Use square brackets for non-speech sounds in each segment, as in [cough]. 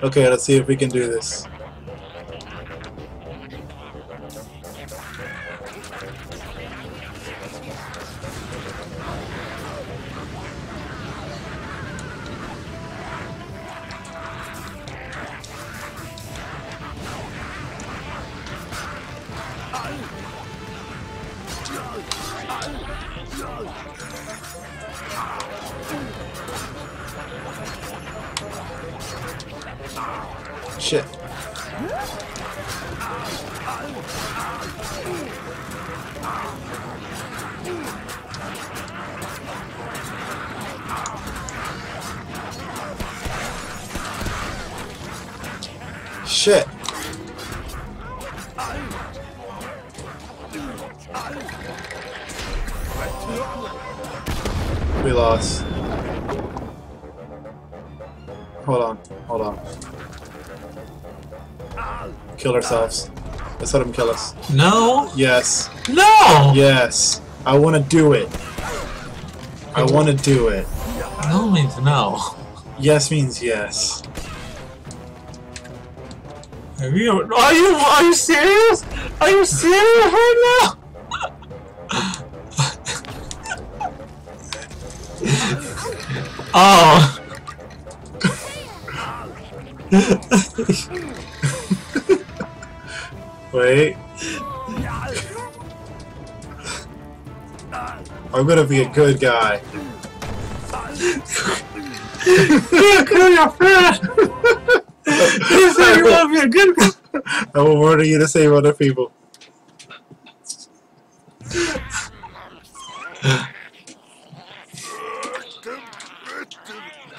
Okay, let's see if we can do this. We lost. Hold on, hold on. Kill ourselves. Let's let him kill us. No! Yes. No! Yes. I want to do it. I want to do it. No means no. Yes means yes. Are you, are you, are you serious? Are you serious right now? Oh. [laughs] Wait. I'm gonna be a good guy. Kill your friend! You said you want to be a good guy. I will order you to save other people.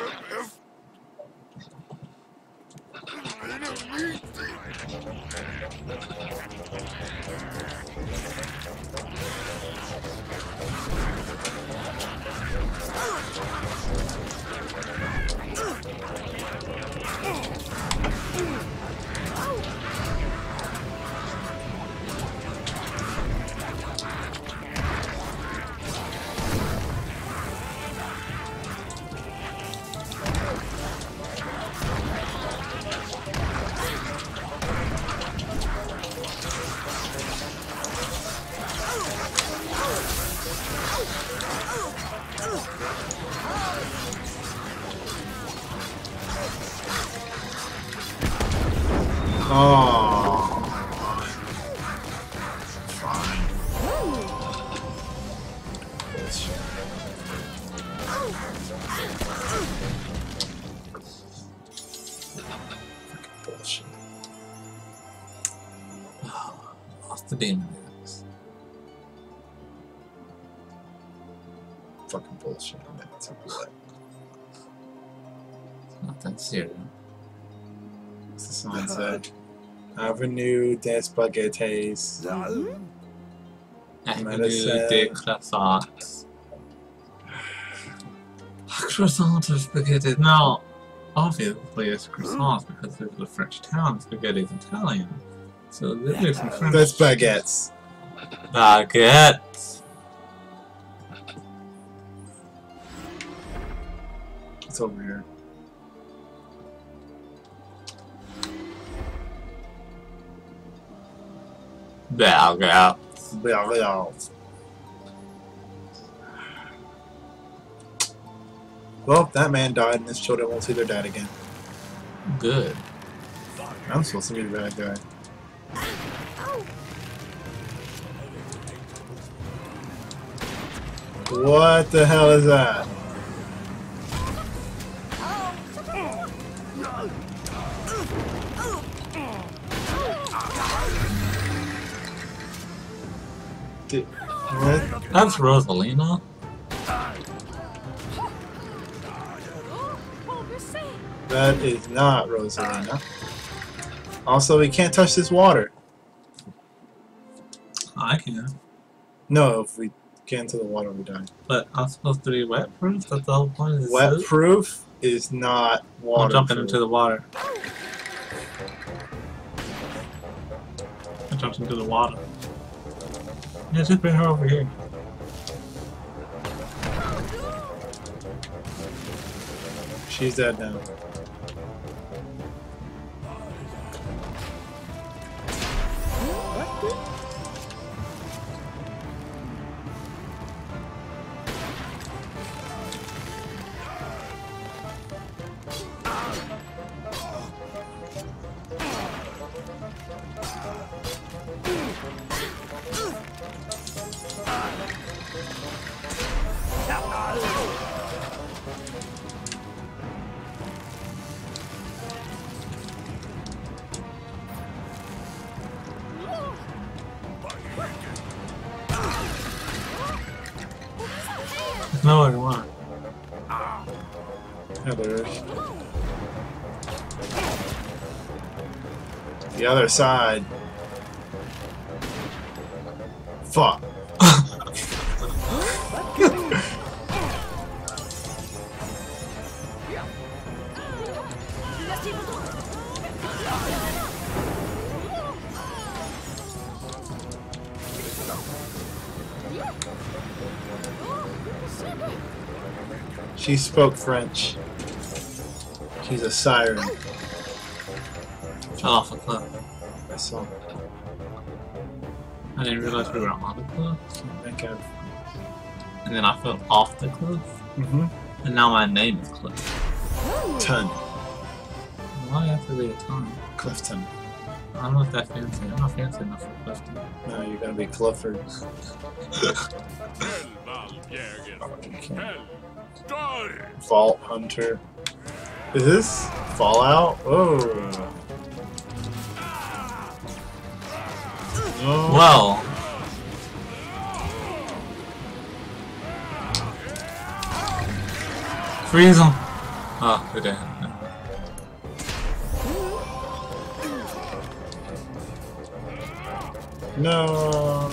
Oh. Fine. Fucking bullshit. What's the demon is? Fucking bullshit. I meant to do that. Not that serious. What's the sign uh-huh. say? Avenue des Baguettes. Mm-hmm. Avenue Medicine. de croissants. Croissant or spaghetti? No, obviously it's croissants mm. because there's a French town. Spaghetti is Italian. So there's some French. That's baguettes. Baguettes. It's over here. Baguette. Yeah, yeah. Well, that man died and his children won't see their dad again. Good. I'm supposed to be the bad guy. What the hell is that? What? That's Rosalina. That is not Rosalina. Also, we can't touch this water. I can. No, if we get into the water, we die. But I'm supposed to be wet proof? That's the whole point of this Wet suit? proof is not water. I'm jumping into the water. I jumped into the water. Yeah, just bring her over here. She's dead now. The other side. Fuck. She spoke French. She's a siren. Fell off a cliff. I saw. that. I didn't realize we were on the cliff. I think I've. And then I fell off the cliff. Mm-hmm. And now my name is Cliff. Ton. Why have to be a ton? Clifton. I'm not that fancy. I'm not fancy enough for Clifton. No, you're gonna be Clifford. Helvalljäger. [laughs] Vault Hunter. Is this Fallout? Oh. No. Well. Freeze him. Ah, dead. No.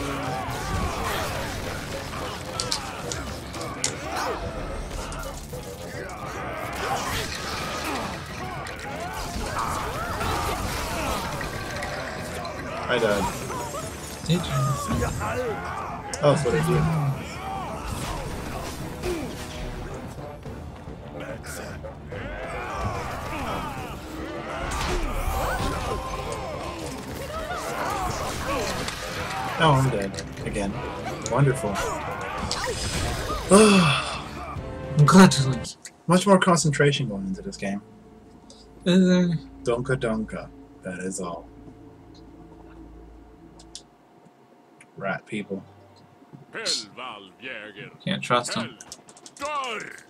I died. You? Oh, that's what I did. Oh, I'm dead. Again. Wonderful. [sighs] I'm glad Congratulations. Much more concentration going into this game. Donka Donka. That is all. Rat people. Can't trust him. Eldar!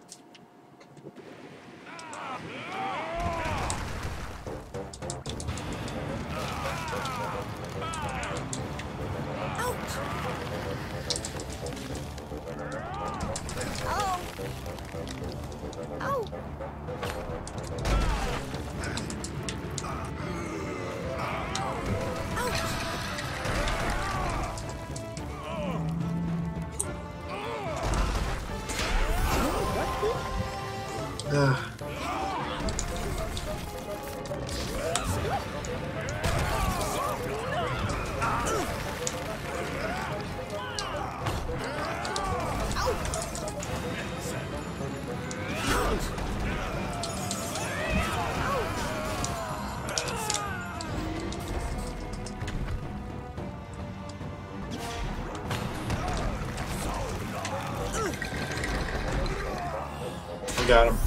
Got him.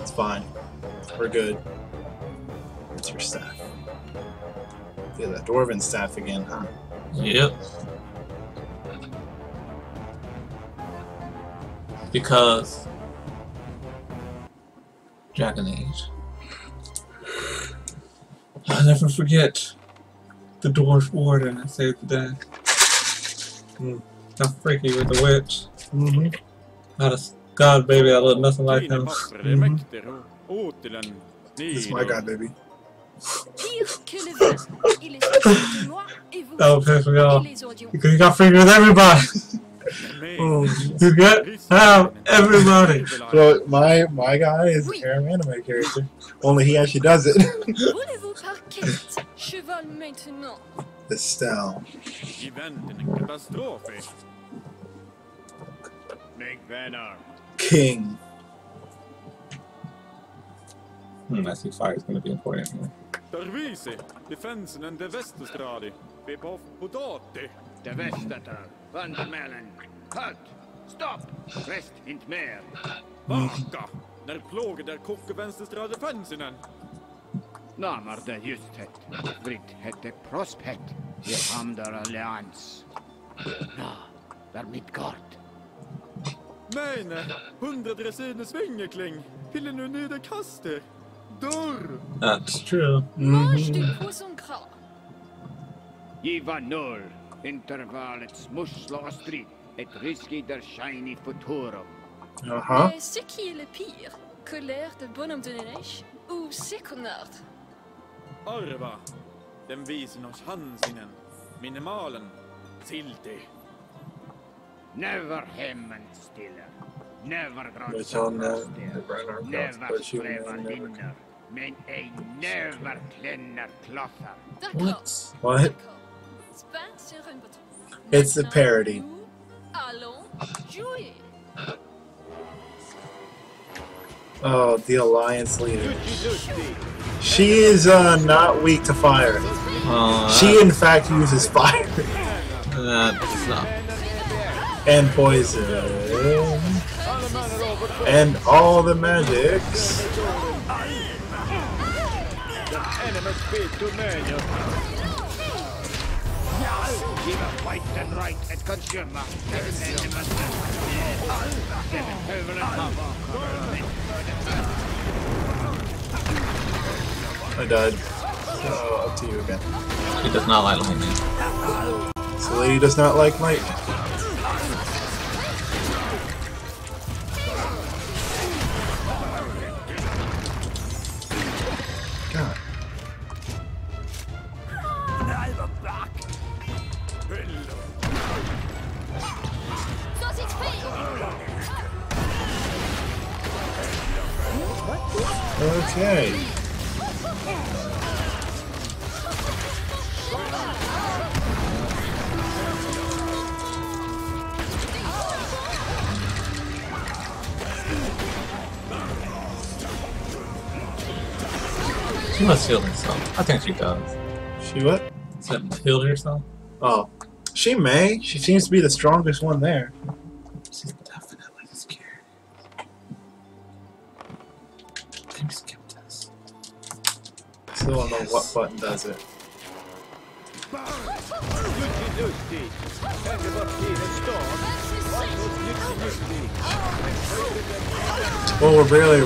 It's fine. We're good. It's your staff. Yeah, that dwarven staff again, huh? Yep. Because Dragon Age. I'll never forget the dwarf warden that saved the day. Hmm. How freaky with the witch. Mm-hmm. Not a god baby I looked nothing like him. papprer mäkter och återländ It's my god, baby. Pire que le vin. Il est sorti de moi et vous That would piss me off. Because he got freaky with everybody. Oh. You get have everybody. So my my guy is a harem anime character. Only he actually does it. [laughs] Voulez-vous par quête Cheval maintenant. Estelle. I väntan en katastrof. Mig vänner. king. Hmm, I see fire is going to be important here. Dervisi, defensen and the Vesterstradi, Bebov Budoti. The Vestater, Vandermelen, halt, stop, rest in mer. Vakta, der ploge der kocke Vensterstradi fänsinen. Namar det just het, vritt hette prospekt, haben der Allianz. Na, der Midgard. Meine, hundra dressiner svingekling. Pille nu nere kaster. Dörr! That's true. Mange du poisson mhm. gras. Giva noll. Intervallets muslo och strid. Ett risky der shiny futurum. Jaha. Et ce qui est le pire, colère de bonhomme de neige ou secondaire Arva. Den visen oss hansinen. Minimalen. Silti. Never hemmen stiller. Never Vet jag om, grönsaker det börjar närma sig Never på 20 strävar Men ej never klänner klossar. D'accord. What? What? D'accord. Spin sur un bouton. It's a parody. nous allons jouer. Oh, the alliance leader. She is uh, not weak to fire. Uh, She, in fact, uses fire that's not. And poison and all the magics. Enemies speed to menu. Give a fight and right at consumer. I died. So up to you again. She does not like lightning. This lady does not like lightning. Okay. She must heal herself. I think she does. She what? That healed herself? Oh. She may. She seems to be the strongest one there.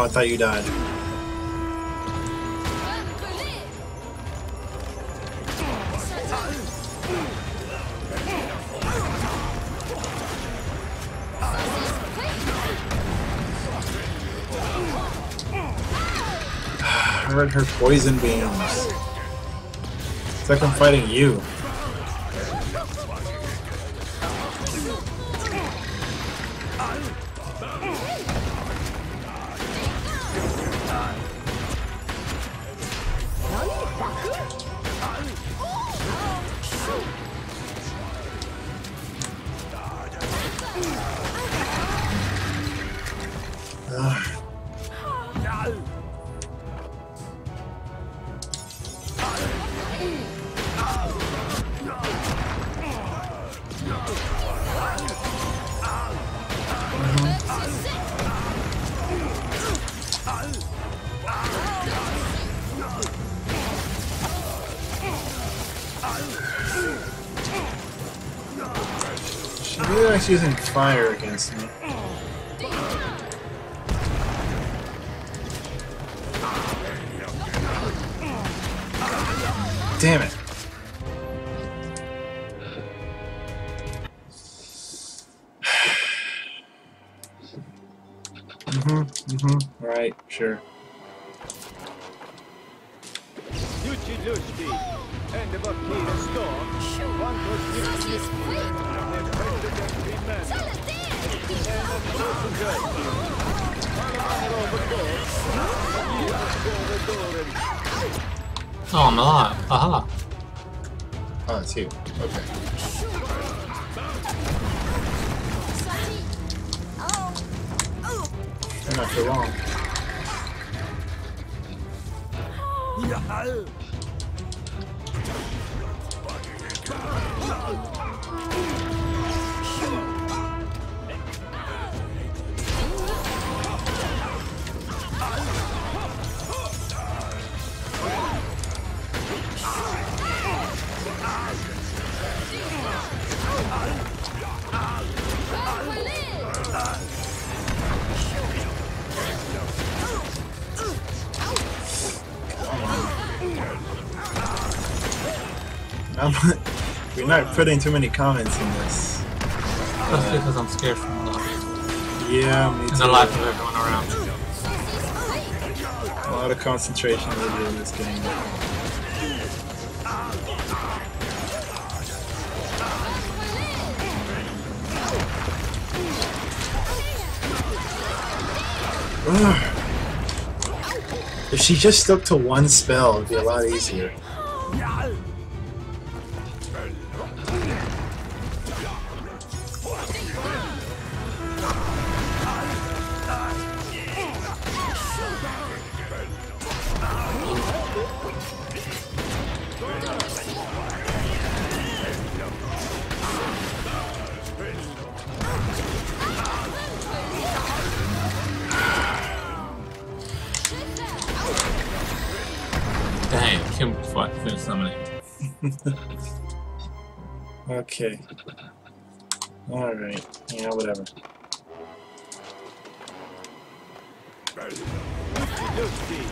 Oh, I thought you died. [sighs] I read her poison beams. It's like I'm fighting you. Fire against me. Damn it. Mm-hmm, mm-hmm. Right, sure. Luci Lusti, and about Peter Storm, one was Ça, c'est free. and President Remain, Ça, le thé. and Rosenberg. Robert Oh, I'm alive. Aha. Oh, it's you. Okay. Sorti. Oh. Oh. You're not for long. [laughs] I'm, you're not putting too many comments in this. That's because I'm scared from the life. Yeah, me And the life of everyone around. A lot of concentration needed in this game. Ugh. If she just stuck to one spell, it'd be a lot easier. [laughs] Okay. Alright. Yeah, whatever. Lusti,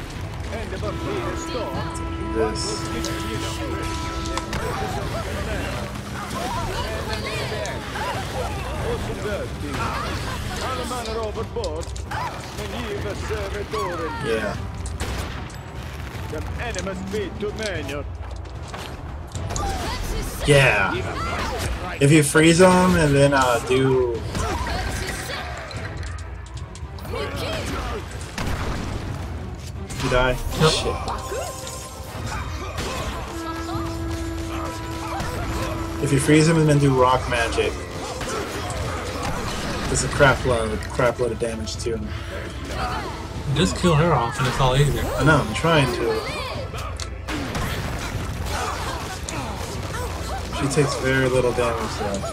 and about Peter Storm, This. Rosenberg. Allemaal Robert Borg, men giver servitoren, Yeah. dem enemies beat to menu. Yeah. If you freeze them and then uh, do you die? Yep. Shit. If you freeze them and then do rock magic, there's a crap load, crap load of damage to them. Just kill her off and it's all easier. I know, I'm trying to. She takes very little damage though.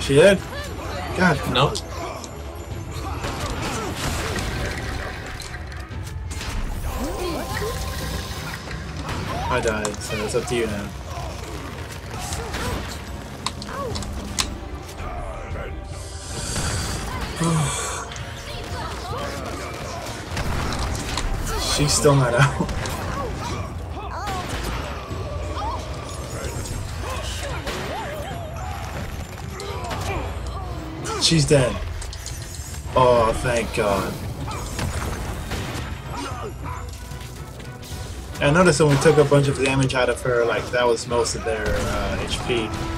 She did? God, Nope. I died, so it's up to you now. [sighs] She's still not [laughs] out. She's dead. Oh, thank God. I noticed when we took a bunch of damage out of her, like that was most of their uh, HP.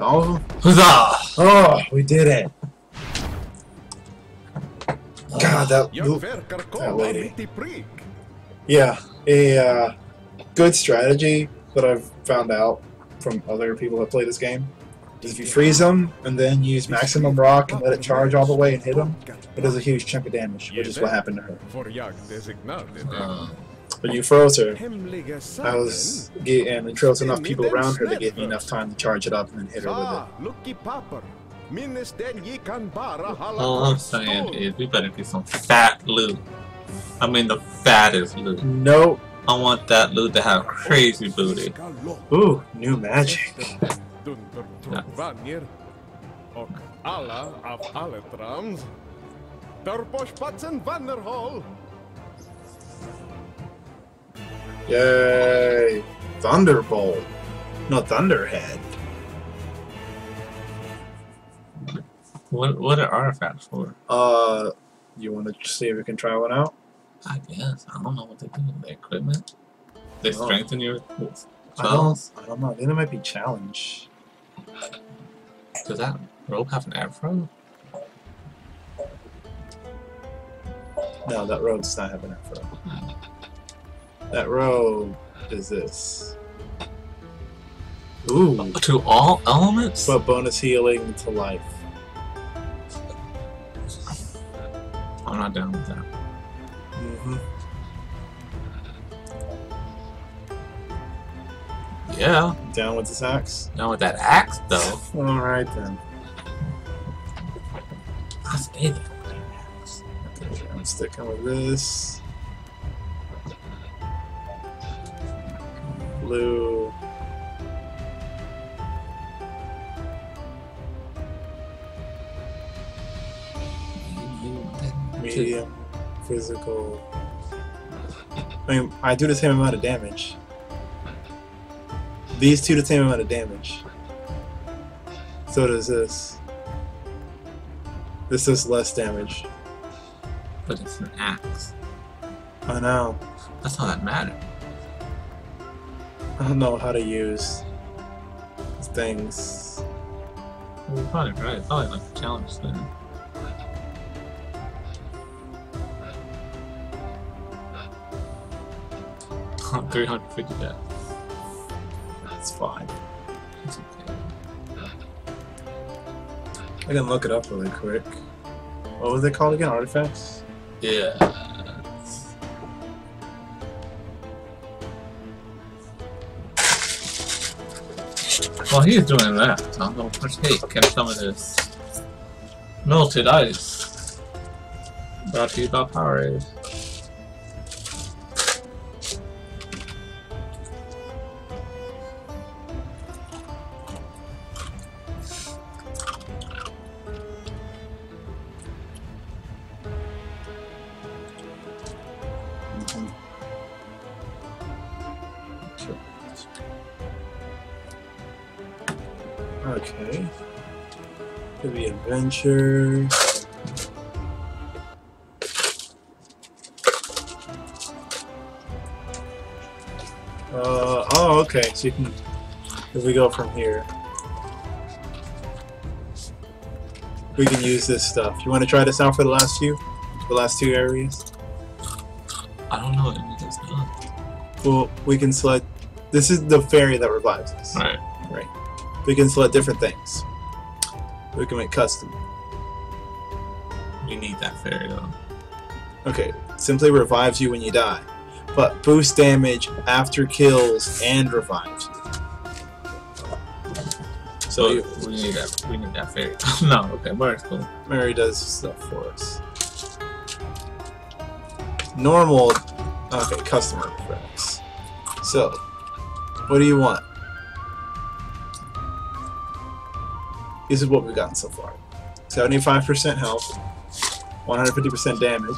All of them? Huzzah! Oh, we did it! God, that Jag That lady. mitt i prick. Yeah, a uh, good strategy that I've found out from other people that play this game is if you freeze them and then use maximum rock and let it charge all the way and hit them, it does a huge chunk of damage, which is what happened to her. För jag designade Uh, When you froze her, I was getting and there was enough people around her to give me enough time to charge it up and then hit her with it. Ah, lucky Papper. Minnes den gick han bara hålla all I'm saying is we better get some fat loot. I mean the fattest loot. it. No. I want that loot to have crazy booty. Ooh, new magic. Dunder Turvanir. Och alla av Aletrams. Törbospatsen Vannerhall. Yay! Thunderbolt. No, Thunderhead. What what are artifacts for? Uh, you want to see if we can try one out? I guess. I don't know what they do. The equipment? They Oh. strengthen your I don't. I don't know. Then it might be challenge. Does that rope have an afro? No, that road does not have an afro. That road is this. Ooh, To all elements? but bonus healing to life. I'm not down with that. Mm-hmm. Yeah, Down with this axe. down with that axe though. All right then. I stay there with that axe. Okay, I'm sticking with this. Blue. medium, physical. I mean, I do the same amount of damage. These two the same amount of damage. So does this. This does less damage. But it's an axe. I know. That's how that matters. I [laughs] don't know how to use things. Well, you're probably right. Probably like a challenge thing. Three hundred fifty deaths. That's fine. That's okay. I can look it up really quick. What was they called again? Artifacts? Yeah. He's doing that, I'm gonna partake in some of this melted ice. Brought to you by Powerade. Okay. Could be adventure. Uh, oh, okay. So you can. If we go from here, we can use this stuff. You want to try this out for the last few, the last two areas? I don't know what. Well, we can select. This is the fairy that revives. We can select different things. We can make custom. We need that fairy though. Okay, simply revives you when you die, but boost damage after kills and revives you. So you, we need that. We need that fairy. [laughs] no. Okay. Where's cool? Mary does stuff for us. Normal, okay, customer effects. So, what do you want? This is what we've gotten so far. 75% health, 150% damage,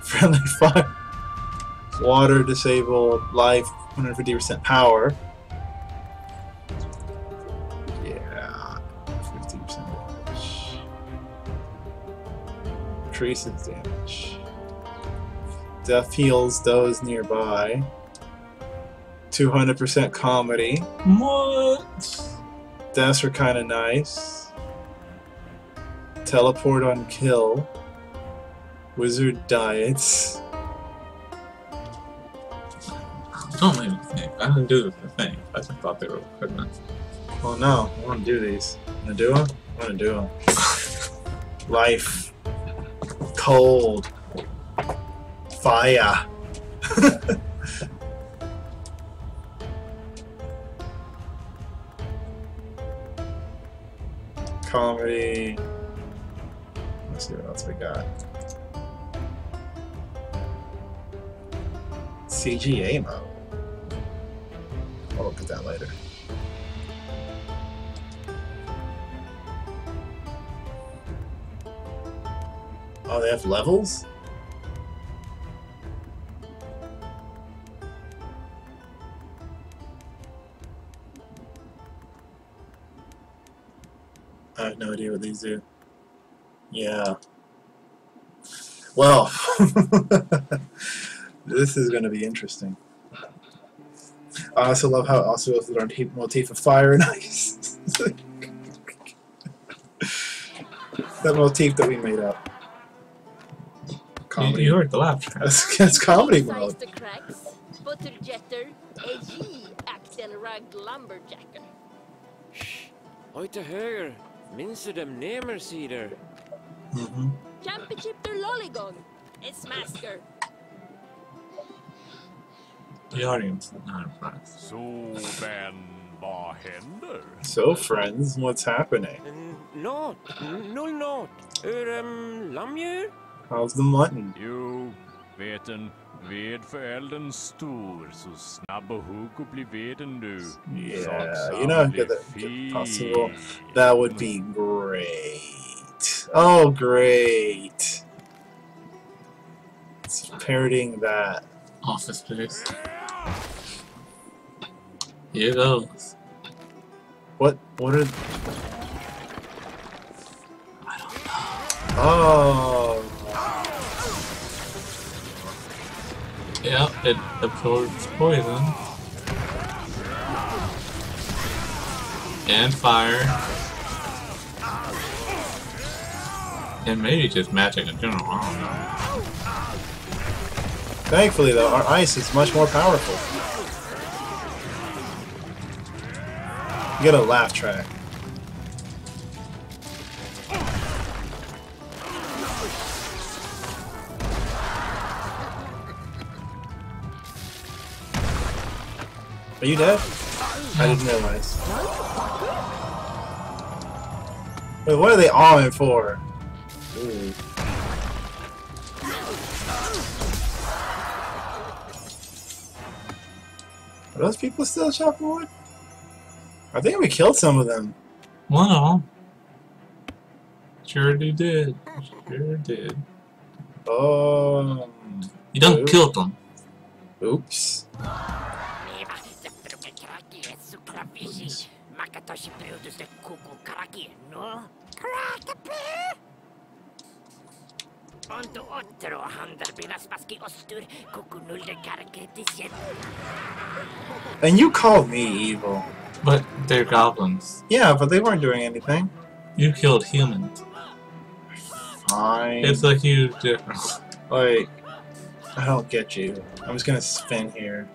[laughs] friendly fire, water disabled, life, 150% power. Yeah, 50% damage. Traces damage. Death heals those nearby. 200% comedy. What? Deaths are kind of nice. Teleport on kill. Wizard diets. Don't make me think. I didn't do the thing. I just thought they were equipment. Oh no, I want to do these. I'm gonna do them. I'm gonna do them. Life, cold, fire. [laughs] Comedy. Let's see what else we got. CGA mode. I'll look at that later. Oh, they have levels? No idea what these do. Yeah. Well, [laughs] this is going to be interesting. I also love how it also goes with our motif- motif of fire and ice. [laughs] that motif that we made up. You, Comedy. you heard the laugh. [laughs] That's, that's comedy Size mode. the cracks, butterjetter, AG, Axel Ragd Lumberjacker. Oj till höger. Minns du dem nemersidor? hmm Championship der Lollygon, S-Masker. The audience is not impressed. Så vän, vad händer? So, friends, what's happening? Nåt. Noll nåt. Ur um, lammdjur? How's the mutton? Jo, vet en ved för elden stor, så snabb och hugg och bli veden du. Yeah, you know, good, that, good possible. That would be great. Oh, great. It's parodying that. Office Space. Here goes. What? What are? I don't know. Oh. Yeah, it absorbs poison. And fire. And maybe just magic in general. I don't know. Thankfully, though, our ice is much more powerful. You get a laugh track. Are you dead? I didn't realize. Wait, what are they awing for? Ooh. Are those people still chopping wood? I think we killed some of them. Them. Sure did. Sure did. Oh. You done Ooh. killed them. Oops. Makatoshi Brutus de Kuku Karaki, no? Karakape! Onto otro handar binas maski ostur, kuku nulde karaketisiet. And you called me evil. But they're goblins. Yeah, but they weren't doing anything. You killed humans. Fine. It's a huge difference. like, I don't get you. I'm just gonna spin here.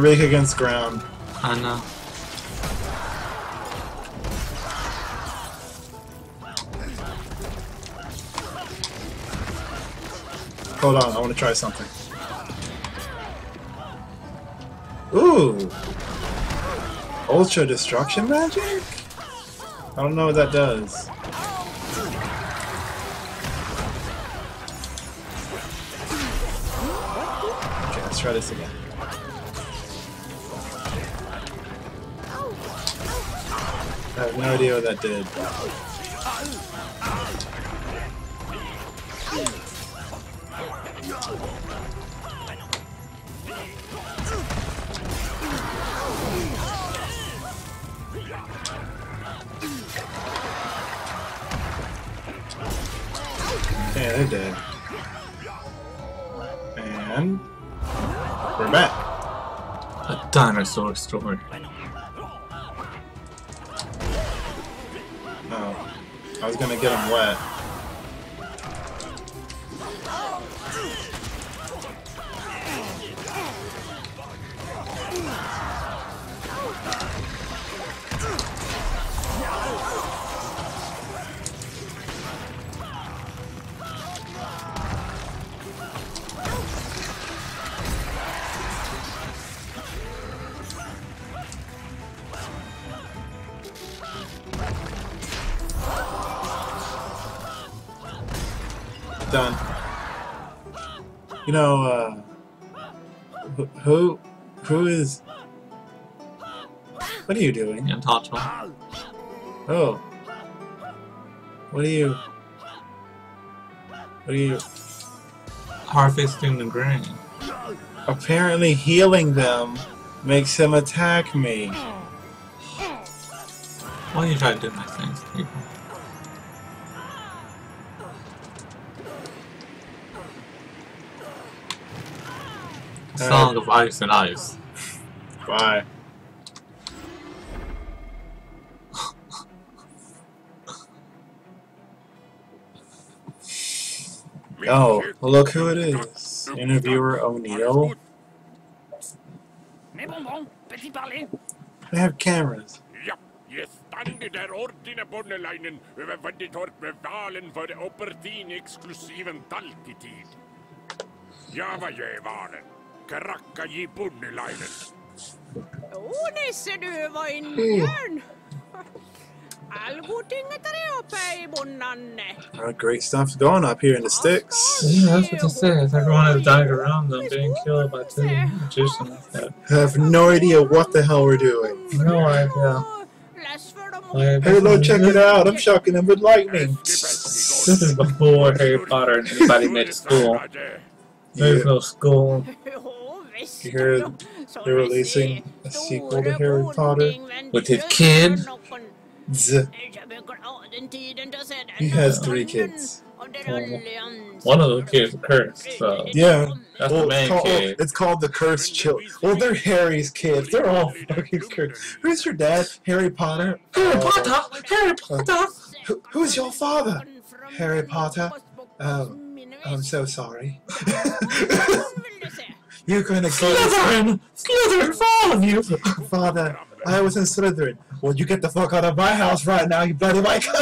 Rake against ground. I know. Hold on, I want to try something. Ooh! Ultra Destruction Magic? I don't know what that does. Okay, let's try this again. I have no idea what that did. Yeah, they're dead. And we're back. A dinosaur story. Was gonna get him wet. You know, uh, who, who is? What are you doing? Untouchable. Oh, what are you? What are you? Harvesting the grain. Apparently, healing them makes him attack me. Why you try to do nice things to people? Song of Ice and Ice. Bye. Oh, look who it is. Interviewer O'Neill. Mes bonbons, petit parler. They have cameras. Ja, jag stannade där ordina bonnelainen över Vanditorp med valen för opportun exklusiven taltitid. Jag var jävaren. Karakka i bonnelainen. Joo, Nisse, du var inbjörn. Allgotinget är uppe i. Uh, great stuff going up here in the sticks. Yeah, that's what they say. Is everyone has died around them being killed by two magicians that I have no idea what the hell we're doing. no idea. Läs Like, Hey, look, check it out. I'm shocking them with lightning. This is before Harry Potter and anybody made a school. There's no school. [laughs] Jo. You hear they're releasing a sequel to Harry Potter? With his vänner kid? Z. Jag brukar ha den tiden då sedan He has three kids. Oh. One of the kids cursed, so Yeah. that's the main it's, called, kid. it's called the Cursed Children. Well, they're Harry's kids. They're all fucking cursed. Who's your dad? Harry Potter? Harry Oh. Potter! Harry uh, Potter! Who, who's your father? Harry Potter? Oh, I'm so sorry. [laughs] You're gonna kill Slytherin! Slytherin for all of you! [laughs] Father, I was in Slytherin. Well, you get the fuck out of my house right now, you bloody Mike. [laughs]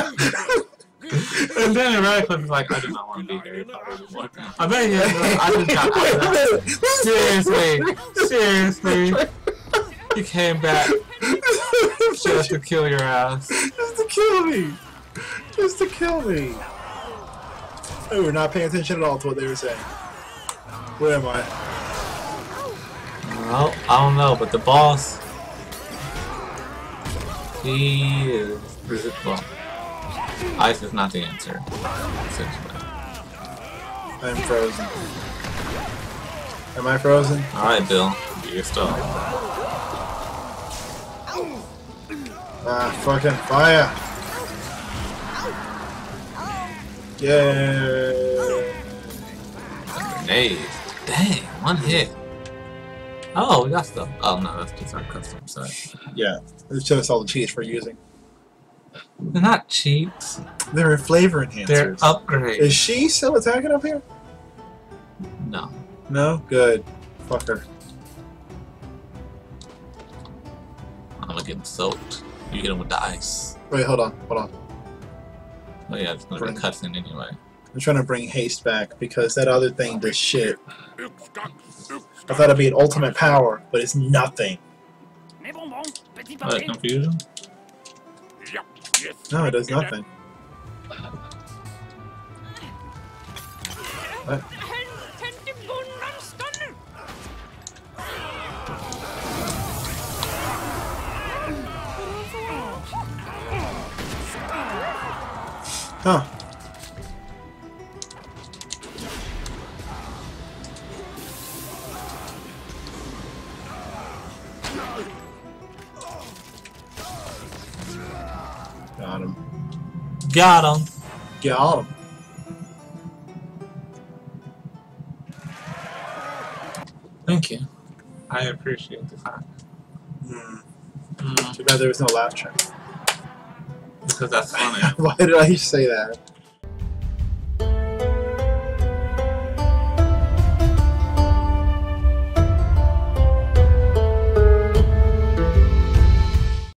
And then Radcliffe is like, I do not want to be Harry Potter anymore. I bet he has, I just got out of that. Seriously, seriously. He came back just to kill your ass. Just to kill me. Just to kill me. Oh, we're not paying attention at all to what they were saying. Where am I? Well, I don't know, but the boss, he is, well, ice is not the answer. I'm frozen. Am I frozen? Alright, Bill, do your stuff. Ah, fucking fire! Yay! Grenade. Dang, one hit. Oh, we got stuff. Oh no, that's just our custom set. Yeah, it shows us all the cheats we're using. They're not cheats. They're flavor enhancers. They're enhancers. upgrades. Is she still attacking up here? No. No? Good. Fuck her. I'm gonna get him soaked. You hit him with the ice. Wait, hold on, hold on. Oh yeah, it's gonna be a cutscene anyway. I'm trying to bring haste back because that other thing does shit. I thought it'd be an ultimate power, but it's nothing. Mes bonbons, petit ah, What, parler. confusion? No, it does nothing. What? Tänd i bonnan, stanna! Huh. Got him. Got him. Thank you. I appreciate the fact. Hmm. Mm. Too bad there was no laugh track. Because that's [laughs] funny. Why did I say that?